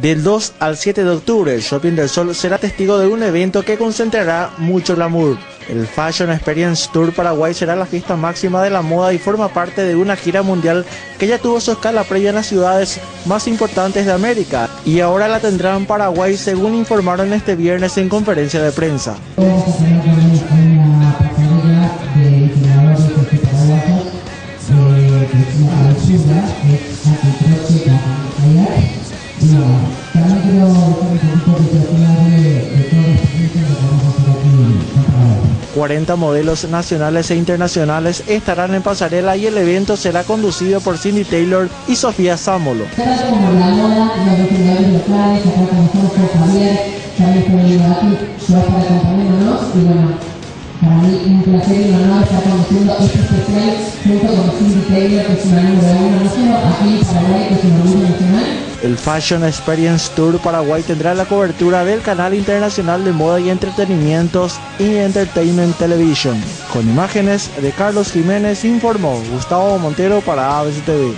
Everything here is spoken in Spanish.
Del 2 al 7 de octubre, el Shopping del Sol será testigo de un evento que concentrará mucho glamour. El Fashion Experience Tour Paraguay será la fiesta máxima de la moda y forma parte de una gira mundial que ya tuvo su escala previa en las ciudades más importantes de América y ahora la tendrá en Paraguay según informaron este viernes en conferencia de prensa. ...40 modelos nacionales e internacionales estarán en pasarela y el evento será conducido por Cindy Taylor y Sofía Sámolo. Para mí un placer y un honor estar conociendo este especial junto con Cindy Taylor, que es una número uno, no solo aquí en Paraguay, que es una orgullo nacional. El Fashion Experience Tour Paraguay tendrá la cobertura del canal internacional de moda y entretenimientos y Entertainment Television. Con imágenes de Carlos Jiménez informó Gustavo Montero para ABC TV.